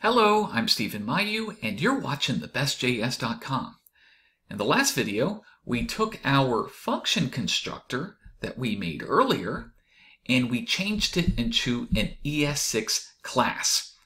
Hello, I'm Stephen Mayeux, and you're watching thebestjs.com. In the last video, we took our function constructor that we made earlier, and we changed it into an ES6 class.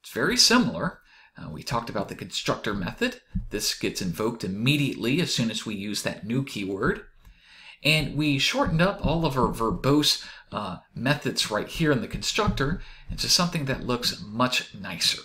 It's very similar. Uh, we talked about the constructor method. This gets invoked immediately as soon as we use that new keyword. And we shortened up all of our verbose uh, methods right here in the constructor into something that looks much nicer.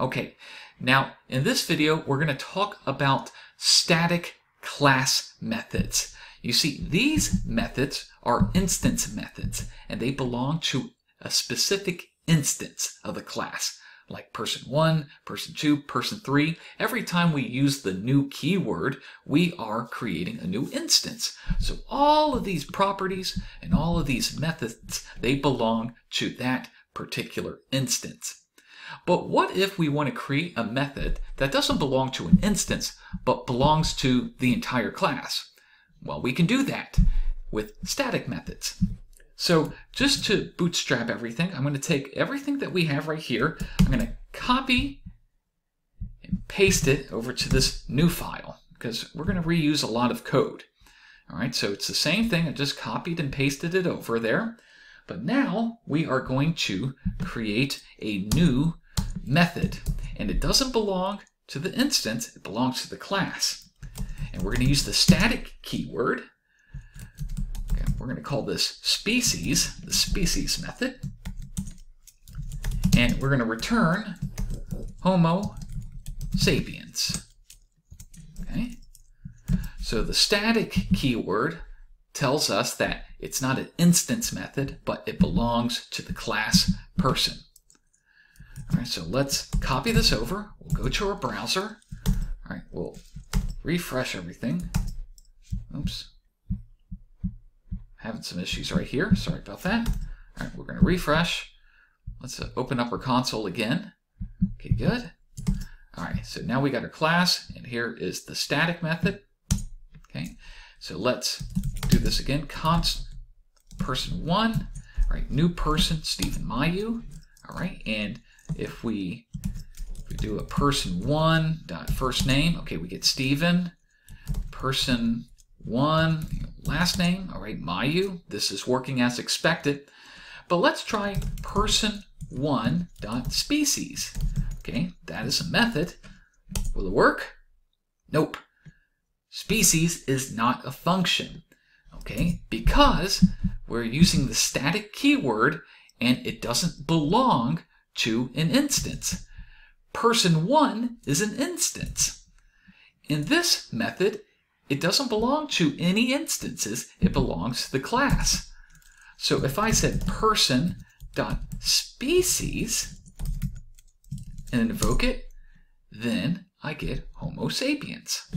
Okay, now in this video, we're going to talk about static class methods. You see, these methods are instance methods, and they belong to a specific instance of the class, like person 1, person 2, person 3. Every time we use the new keyword, we are creating a new instance. So all of these properties and all of these methods, they belong to that particular instance. But what if we want to create a method that doesn't belong to an instance, but belongs to the entire class? Well, we can do that with static methods. So just to bootstrap everything, I'm going to take everything that we have right here. I'm going to copy and paste it over to this new file because we're going to reuse a lot of code. All right, so it's the same thing. I just copied and pasted it over there. But now we are going to create a new method. And it doesn't belong to the instance, it belongs to the class. And we're going to use the static keyword. We're going to call this species, the species method. And we're going to return Homo sapiens. Okay? So the static keyword tells us that it's not an instance method, but it belongs to the class person. All right, so let's copy this over. We'll go to our browser. All right, we'll refresh everything. Oops. Having some issues right here. Sorry about that. All right, we're going to refresh. Let's uh, open up our console again. Okay, good. All right, so now we got our class, and here is the static method. Okay, so let's do this again. Const person one, all right, new person, Stephen Mayeux, all right, and if we, if we do a person one dot first name, okay, we get Stephen, person one, last name, all right, Mayeux, this is working as expected, but let's try person one dot species, okay, that is a method, will it work? Nope. Species is not a function, okay, because we're using the static keyword and it doesn't belong to an instance. Person 1 is an instance. In this method, it doesn't belong to any instances, it belongs to the class. So if I said person dot species and invoke it, then I get Homo sapiens.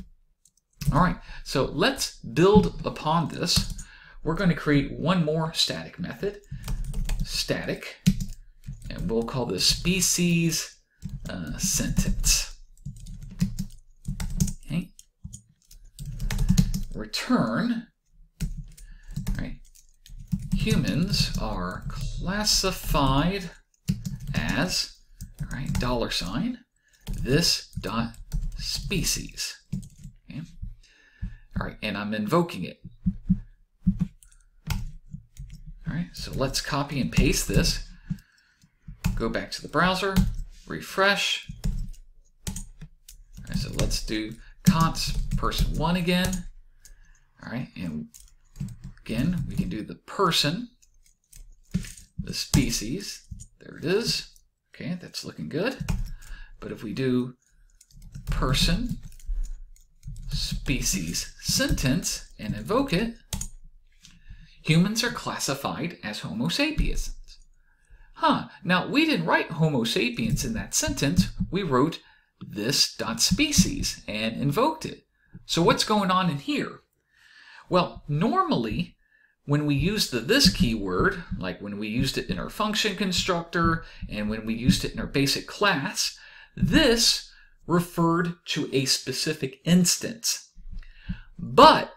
All right, so let's build upon this we're going to create one more static method, static, and we'll call this species uh, sentence. Okay. Return, right, humans are classified as, right, dollar sign, this dot species. Okay. All right, and I'm invoking it. All right, so let's copy and paste this. Go back to the browser, refresh. All right, so let's do const person one again. All right, and again, we can do the person, the species. There it is. Okay, that's looking good. But if we do person, species, sentence, and invoke it, humans are classified as Homo sapiens. Huh, now we didn't write Homo sapiens in that sentence, we wrote this dot species and invoked it. So what's going on in here? Well, normally when we use the this keyword, like when we used it in our function constructor and when we used it in our basic class, this referred to a specific instance. But,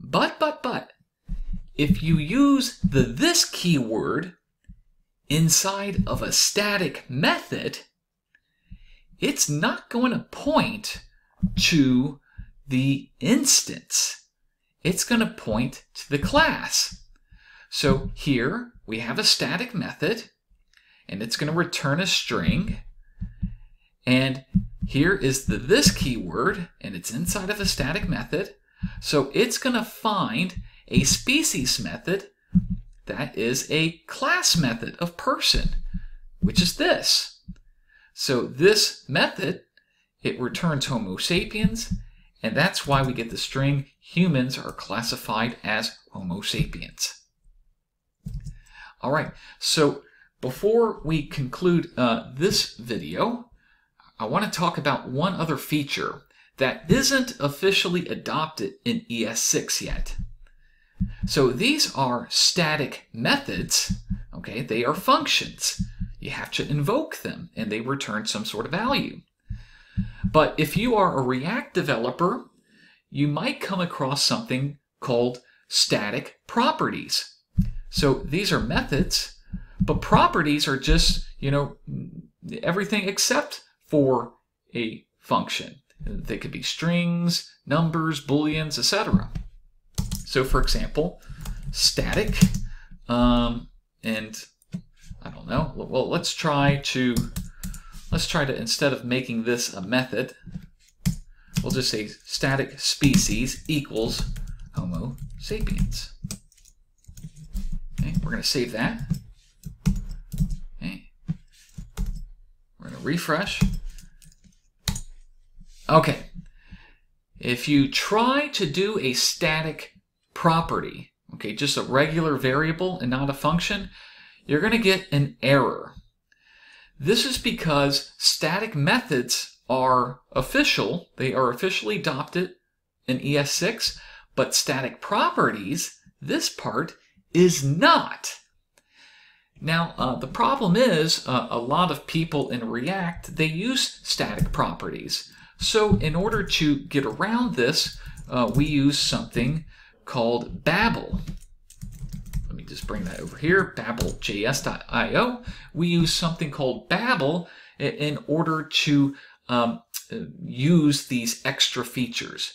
but, but, but, if you use the this keyword inside of a static method, it's not going to point to the instance. It's going to point to the class. So here we have a static method, and it's going to return a string. And here is the this keyword, and it's inside of a static method. So it's going to find a species method that is a class method of person, which is this. So this method, it returns Homo sapiens, and that's why we get the string humans are classified as Homo sapiens. All right, so before we conclude uh, this video, I want to talk about one other feature that isn't officially adopted in ES6 yet. So these are static methods, okay? They are functions. You have to invoke them and they return some sort of value. But if you are a React developer, you might come across something called static properties. So these are methods, but properties are just, you know, everything except for a function. They could be strings, numbers, booleans, etc. So for example, static, um, and I don't know, well, let's try to, let's try to, instead of making this a method, we'll just say static species equals Homo sapiens. Okay, we're going to save that. Okay. We're going to refresh. Okay. If you try to do a static property, okay, just a regular variable and not a function, you're going to get an error. This is because static methods are official, they are officially adopted in ES6, but static properties, this part, is not. Now, uh, the problem is uh, a lot of people in React, they use static properties. So in order to get around this, uh, we use something called Babel. Just bring that over here, babeljs.io. We use something called Babel in order to um, use these extra features.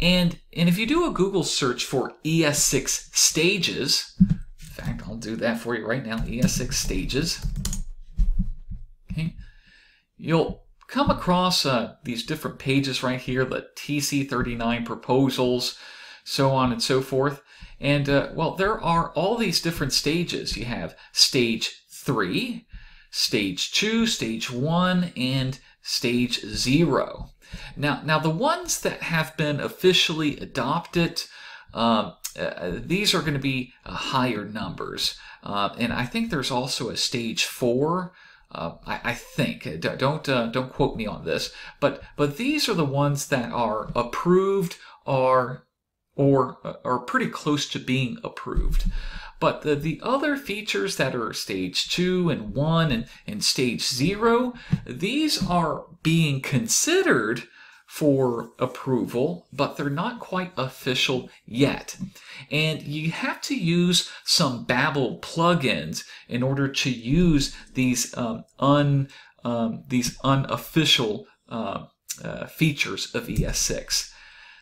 And, and if you do a Google search for ES6 stages, in fact, I'll do that for you right now, ES6 stages, okay, you'll come across uh, these different pages right here, the TC39 proposals, so on and so forth. And uh, well, there are all these different stages. You have stage three, stage two, stage one, and stage zero. Now, now the ones that have been officially adopted, um, uh, these are going to be uh, higher numbers. Uh, and I think there's also a stage four. Uh, I, I, think don't uh, don't quote me on this, but but these are the ones that are approved or or are pretty close to being approved. But the, the other features that are stage two and one and, and stage zero, these are being considered for approval, but they're not quite official yet. And you have to use some Babel plugins in order to use these um, un um, these unofficial uh, uh, features of ES6.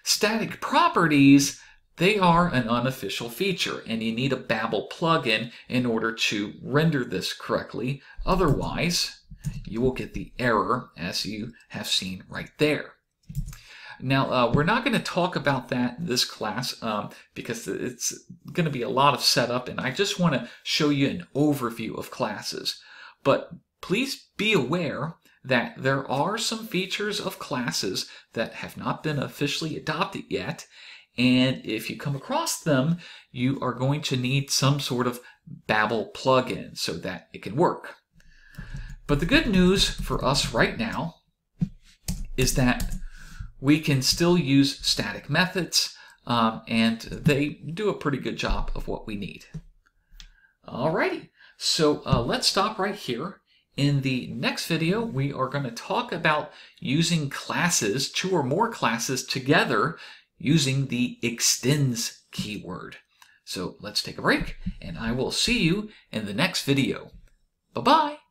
Static properties, they are an unofficial feature, and you need a Babel plugin in order to render this correctly. Otherwise, you will get the error as you have seen right there. Now, uh, we're not going to talk about that in this class um, because it's going to be a lot of setup, and I just want to show you an overview of classes. But please be aware that there are some features of classes that have not been officially adopted yet. And if you come across them, you are going to need some sort of Babel plugin so that it can work. But the good news for us right now is that we can still use static methods um, and they do a pretty good job of what we need. Alrighty, so uh, let's stop right here in the next video, we are going to talk about using classes, two or more classes together using the extends keyword. So let's take a break and I will see you in the next video. Bye-bye.